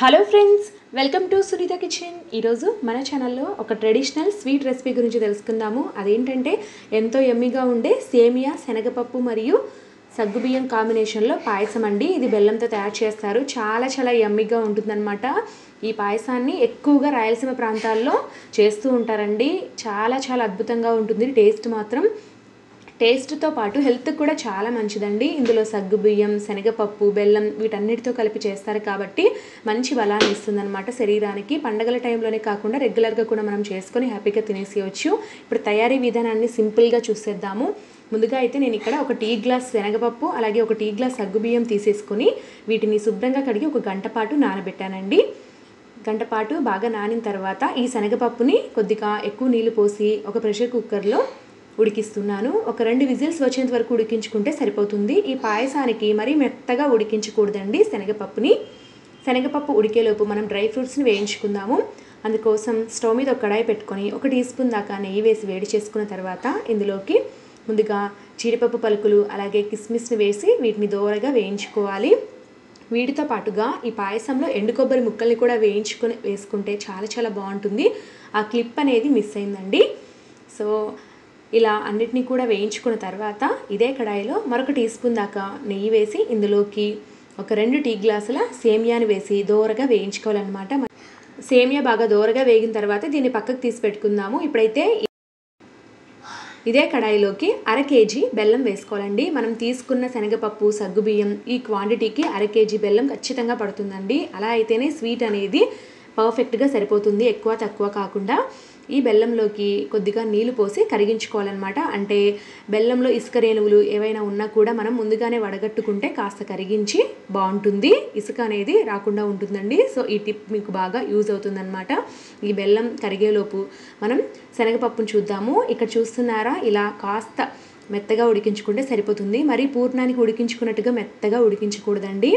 Hello friends welcome to Sunitha kitchen ఈరోజు మన ఛానల్లో ఒక ట్రెడిషనల్ స్వీట్ రెసిపీ గురించి తెలుసుకుందాము. అదేంటంటే ఎంతో ఎమ్మిగా ఉండే సేమియా శనగపప్పు మరియు సగ్గుబియ్యం కాంబినేషన్లో పాయసం అండి. ఇది బెల్లంతో తయారు చేస్తారు. చాలా చాలా ఎమ్మిగా ఉంటుందన్నమాట. ఈ పాయసాన్ని ఎక్కువగా రాయలసీమ ప్రాంతాల్లో చేస్తూ ఉంటారండి. చాలా చాలా అద్భుతంగా ఉంటుంది. టేస్ట్ మాత్రం టేస్ట్తో పాటు హెల్త్కి కూడా చాలా మంచిదండి. ఇందులో సగ్గుబియ్యం శనగపప్పు బెల్లం వీటన్నిటితో కలిపి చేస్తారు కాబట్టి మంచి బలాన్ని ఇస్తుందన్నమాట శరీరానికి. పండగల టైంలోనే కాకుండా రెగ్యులర్గా కూడా మనం చేసుకొని హ్యాపీగా తినేసేయచ్చు. ఇప్పుడు తయారీ విధానాన్ని సింపుల్గా చూసేద్దాము. ముందుగా అయితే నేను ఇక్కడ ఒక టీ గ్లాస్ శనగపప్పు అలాగే ఒక టీ గ్లాస్ సగ్గుబియ్యం తీసేసుకొని వీటిని శుభ్రంగా కడిగి ఒక గంట పాటు నానబెట్టానండి. గంట పాటు బాగా నానిన తర్వాత ఈ శనగపప్పుని కొద్దిగా ఎక్కువ నీళ్ళు పోసి ఒక ప్రెషర్ కుక్కర్లో ఉడికిస్తున్నాను. ఒక రెండు విజిల్స్ వచ్చేంత వరకు ఉడికించుకుంటే సరిపోతుంది. ఈ పాయసానికి మరీ మెత్తగా ఉడికించకూడదండి శనగపప్పుని. శనగపప్పు ఉడికేలోపు మనం డ్రై ఫ్రూట్స్ని వేయించుకుందాము. అందుకోసం స్టవ్ మీద ఒక కడాయి పెట్టుకొని ఒక టీ స్పూన్ దాకా నెయ్యి వేసి వేడి చేసుకున్న తర్వాత ఇందులోకి ముందుగా జీడిపప్పు పలుకులు అలాగే కిస్మిస్ని వేసి వీటిని దోరగా వేయించుకోవాలి. వీటితో పాటుగా ఈ పాయసంలో ఎండు కొబ్బరి ముక్కల్ని కూడా వేయించుకొని వేసుకుంటే చాలా చాలా బాగుంటుంది. ఆ క్లిప్ అనేది మిస్ అయిందండి. సో ఇలా అన్నిటినీ కూడా వేయించుకున్న తర్వాత ఇదే కడాయిలో మరొక టీ స్పూన్ దాకా నెయ్యి వేసి ఇందులోకి ఒక రెండు టీ గ్లాసుల సేమియాని వేసి దోరగా వేయించుకోవాలన్నమాట. సేమియా బాగా దోరగా వేగిన తర్వాత దీన్ని పక్కకు తీసి పెట్టుకుందాము. ఇప్పుడైతే ఇదే కడాయిలోకి అర కేజీ బెల్లం వేసుకోవాలండి. మనం తీసుకున్న శనగపప్పు సగ్గుబియ్యం ఈ క్వాంటిటీకి అర కేజీ బెల్లం ఖచ్చితంగా పడుతుందండి. అలా అయితేనే స్వీట్ అనేది పర్ఫెక్ట్గా సరిపోతుంది. ఎక్కువ తక్కువ కాకుండా ఈ బెల్లంలోకి కొద్దిగా నీళ్ళు పోసి కరిగించుకోవాలన్నమాట. అంటే బెల్లంలో ఇసుక రేణువులు ఏవైనా ఉన్నా కూడా మనం ముందుగానే వడగట్టుకుంటే కాస్త కరిగించి బాగుంటుంది. ఇసుక అనేది రాకుండా ఉంటుందండి. సో ఈ టిప్ మీకు బాగా యూజ్ అవుతుందన్నమాట. ఈ బెల్లం కరిగేలోపు మనం శనగపప్పును చూద్దాము. ఇక్కడ చూస్తున్నారా? ఇలా కాస్త మెత్తగా ఉడికించుకుంటే సరిపోతుంది. మరి పూర్ణానికి ఉడికించుకున్నట్టుగా మెత్తగా ఉడికించకూడదండి.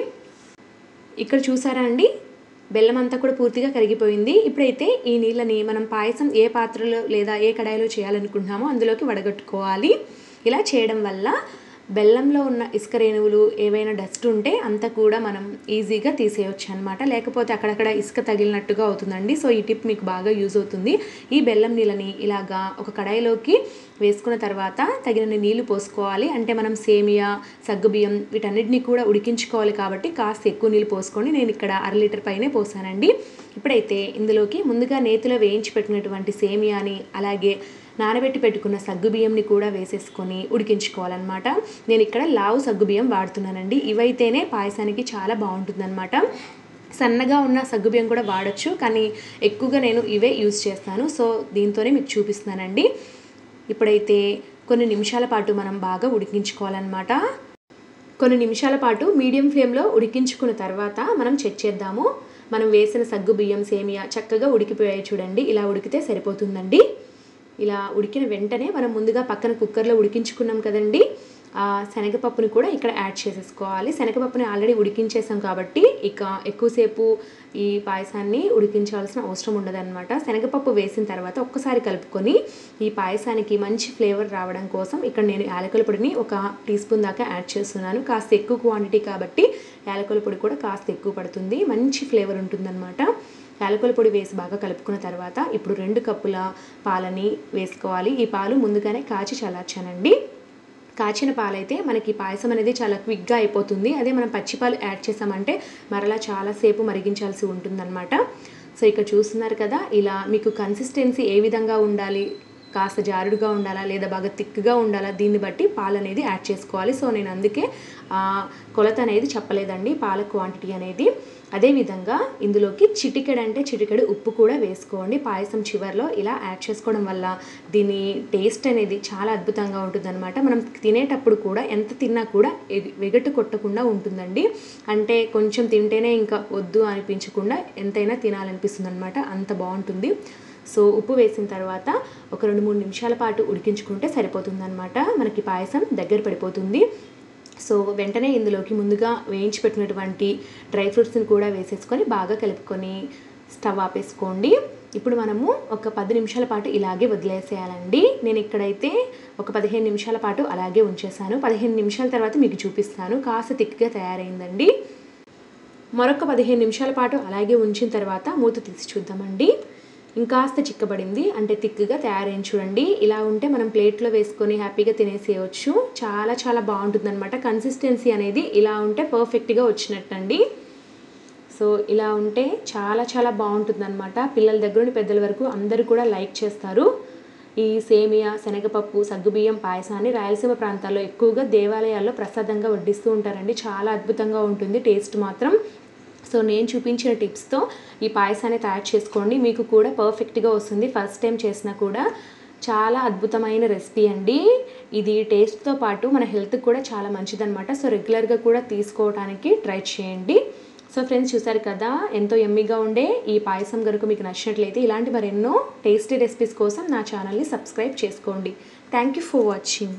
ఇక్కడ చూసారా అండి? బెల్లం అంతా కూడా పూర్తిగా కరిగిపోయింది. ఇప్పుడైతే ఈ నీళ్ళని మనం పాయసం ఏ పాత్రలో లేదా ఏ కడాయిలో చేయాలనుకుంటున్నామో అందులోకి వడగట్టుకోవాలి. ఇలా చేయడం వల్ల బెల్లంలో ఉన్న ఇసుక రేణువులు ఏవైనా డస్ట్ ఉంటే అంతా కూడా మనం ఈజీగా తీసేయొచ్చు అనమాట లేకపోతే అక్కడక్కడ ఇసుక తగిలినట్టుగా అవుతుందండి. సో ఈ టిప్ మీకు బాగా యూజ్ అవుతుంది. ఈ బెల్లం నీళ్ళని ఇలాగా ఒక కడాయిలోకి వేసుకున్న తర్వాత తగినన్ని నీళ్ళు పోసుకోవాలి. అంటే మనం సేమియా సగ్గుబియ్యం వీటన్నిటిని కూడా ఉడికించుకోవాలి కాబట్టి కాస్త ఎక్కువ నీళ్ళు పోసుకోండి నేను ఇక్కడ అర లీటర్ పైనే పోసానండి. ఇప్పుడైతే ఇందులోకి ముందుగా నేతిలో వేయించి పెట్టినటువంటి సేమియాని అలాగే నానబెట్టి పెట్టుకున్న సగ్గుబియ్యంని కూడా వేసేసుకొని ఉడికించుకోవాలన్నమాట. నేను ఇక్కడ లావు సగ్గుబియ్యం వాడుతున్నానండి. ఇవైతేనే పాయసానికి చాలా బాగుంటుందన్నమాట. సన్నగా ఉన్న సగ్గుబియ్యం కూడా వాడచ్చు కానీ ఎక్కువగా నేను ఇవే యూజ్ చేస్తాను. సో దీంతోనే మీకు చూపిస్తున్నానండి. ఇప్పుడైతే కొన్ని నిమిషాల పాటు మనం బాగా ఉడికించుకోవాలన్నమాట. కొన్ని నిమిషాల పాటు మీడియం ఫ్లేమ్లో ఉడికించుకున్న తర్వాత మనం చెక్ చేద్దాము. మనం వేసిన సగ్గు బియ్యం సేమియా చక్కగా ఉడికిపోయాయి చూడండి. ఇలా ఉడికితే సరిపోతుందండి. ఇలా ఉడికిన వెంటనే మనం ముందుగా పక్కన కుక్కర్లో ఉడికించుకున్నాం కదండి. శనగపప్పుని కూడా ఇక్కడ యాడ్ చేసేసుకోవాలి. శనగపప్పుని ఆల్రెడీ ఉడికించేసాం కాబట్టి ఇక ఎక్కువసేపు ఈ పాయసాన్ని ఉడికించాల్సిన అవసరం ఉండదన్నమాట. శనగపప్పు వేసిన తర్వాత ఒక్కసారి కలుపుకొని ఈ పాయసానికి మంచి ఫ్లేవర్ రావడం కోసం ఇక్కడ నేను యాలకుల పొడిని ఒక టీ స్పూన్ దాకా యాడ్ చేస్తున్నాను. కాస్త ఎక్కువ క్వాంటిటీ కాబట్టి యాలకుల పొడి కూడా కాస్త ఎక్కువ పడుతుంది. మంచి ఫ్లేవర్ ఉంటుందన్నమాట. యాలకుల పొడి వేసి బాగా కలుపుకున్న తర్వాత ఇప్పుడు రెండు కప్పుల పాలని వేసుకోవాలి. ఈ పాలు ముందుగానే కాచి చల్లార్చానండి. కాచిన పాలైతే మనకి పాయసం అనేది చాలా క్విక్గా అయిపోతుంది. అదే మనం పచ్చిపాలు యాడ్ చేసామంటే మరలా చాలాసేపు మరిగించాల్సి ఉంటుందన్నమాట. సో ఇక్కడ చూస్తున్నారు కదా ఇలా మీకు కన్సిస్టెన్సీ ఏ విధంగా ఉండాలి కాస్త జారుడుగా ఉండాలా లేదా బాగా థిక్గా ఉండాలా దీన్ని బట్టి పాలు అనేది యాడ్ చేసుకోవాలి. సో నేను అందుకే కొలత అనేది చెప్పలేదండి పాల క్వాంటిటీ అనేది. అదేవిధంగా ఇందులోకి చిటికెడు అంటే చిటికెడు ఉప్పు కూడా వేసుకోండి. పాయసం చివరిలో ఇలా యాడ్ చేసుకోవడం వల్ల దీని టేస్ట్ అనేది చాలా అద్భుతంగా ఉంటుందన్నమాట. మనం తినేటప్పుడు కూడా ఎంత తిన్నా కూడా వెగటు కొట్టకుండా ఉంటుందండి. అంటే కొంచెం తింటేనే ఇంకా వద్దు అనిపించకుండా ఎంతైనా తినాలనిపిస్తుంది అనమాట అంత బాగుంటుంది. సో ఉప్పు వేసిన తర్వాత ఒక రెండు మూడు నిమిషాల పాటు ఉడికించుకుంటే సరిపోతుందన్నమాట. మనకి పాయసం దగ్గర పడిపోతుంది. సో వెంటనే ఇందులోకి ముందుగా వేయించి పెట్టినటువంటి డ్రై ఫ్రూట్స్ని కూడా వేసేసుకొని బాగా కలుపుకొని స్టవ్ ఆపేసుకోండి. ఇప్పుడు మనము ఒక పది నిమిషాల పాటు ఇలాగే వదిలేసేయాలండి. నేను ఇక్కడైతే ఒక పదిహేను నిమిషాల పాటు అలాగే ఉంచేసాను పదిహేను నిమిషాల తర్వాత మీకు చూపిస్తాను. కాస్త తిక్గా తయారైందండి. మరొక పదిహేను నిమిషాల పాటు అలాగే ఉంచిన తర్వాత మూత తీసి చూద్దామండి. ఇంకాస్త చిక్కబడింది. అంటే తిక్కుగా తయారైంది చూడండి. ఇలా ఉంటే మనం ప్లేట్లో వేసుకొని హ్యాపీగా తినేసేయచ్చు. చాలా చాలా బాగుంటుందన్నమాట. కన్సిస్టెన్సీ అనేది ఇలా ఉంటే పర్ఫెక్ట్గా వచ్చినట్టండి. సో ఇలా ఉంటే చాలా చాలా బాగుంటుందన్నమాట. పిల్లల దగ్గర నుండి పెద్దల వరకు అందరూ కూడా లైక్ చేస్తారు. ఈ సేమియా శనగపప్పు సగ్గుబియ్యం పాయసాన్ని రాయలసీమ ప్రాంతాల్లో ఎక్కువగా దేవాలయాల్లో ప్రసాదంగా వడ్డిస్తూ ఉంటారండి. చాలా అద్భుతంగా ఉంటుంది. టేస్ట్ మాత్రం సో నేను చూపించిన టిప్స్తో ఈ పాయసాన్ని తయారు చేసుకోండి. మీకు కూడా పర్ఫెక్ట్గా వస్తుంది. ఫస్ట్ టైం చేసినా కూడా చాలా అద్భుతమైన రెసిపీ అండి. ఇది టేస్ట్తో పాటు మన హెల్త్కి కూడా చాలా మంచిదన్నమాట. సో రెగ్యులర్గా కూడా తీసుకోవడానికి ట్రై చేయండి. సో ఫ్రెండ్స్ చూసారు కదా ఎంతో ఎమ్మిగా ఉండే ఈ పాయసం కనుక మీకు నచ్చినట్లయితే ఇలాంటి మరెన్నో టేస్టీ రెసిపీస్ కోసం నా ఛానల్ని సబ్స్క్రైబ్ చేసుకోండి. Thank you for watching.